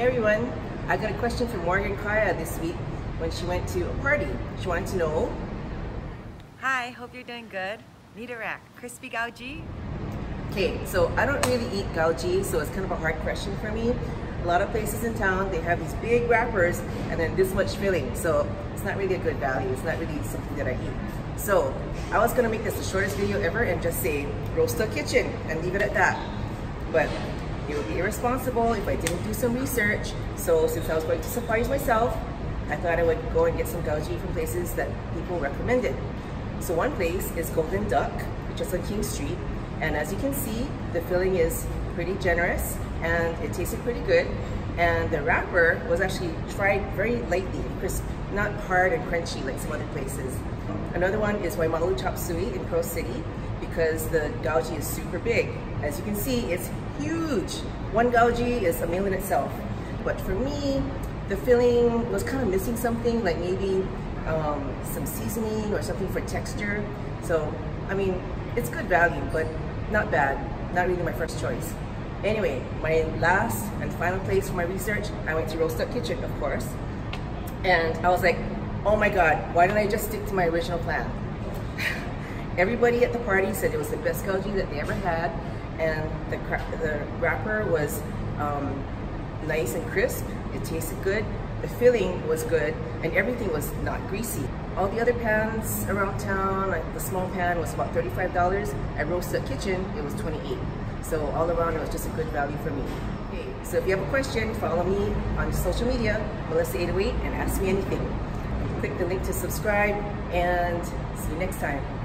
Hey everyone, I got a question from Morgan Kaya this week when she went to a party. She wanted to know Hi, hope you're doing good. Need a rack. Crispy gau gee? Okay, so I don't really eat gau gee, so it's kind of a hard question for me. A lot of places in town, they have these big wrappers and then this much filling, so it's not really a good value. It's not really something that I eat. So I was gonna make this the shortest video ever and just say Roast Duck Kitchen and leave it at that. But it would be irresponsible if I didn't do some research. So since I was going to surprise myself, I thought I would go and get some gau gee from places that people recommended. So one place is Golden Duck, which is on King Street. And as you can see, the filling is pretty generous and it tasted pretty good. And the wrapper was actually fried very lightly and crisp, not hard and crunchy like some other places. Another one is Waimalu Chop Suey in Pearl City because the gau gee is super big. As you can see, it's huge. One gau gee is a meal in itself. But for me, the filling was kind of missing something, like maybe um, some seasoning or something for texture. So, I mean, it's good value, but not bad. Not really my first choice. Anyway, my last and final place for my research, I went to Roast Duck Kitchen, of course. And I was like, oh my God, why didn't I just stick to my original plan? Everybody at the party said it was the best gau gee that they ever had, and the, the wrapper was um, nice and crisp. It tasted good. The filling was good, and everything was not greasy. All the other pans around town, like the small pan was about $35. At Roast Duck Kitchen, it was 28 So all around, it was just a good value for me. Okay, so if you have a question, follow me on social media, Melissa808, and ask me anything. Click the link to subscribe, and see you next time.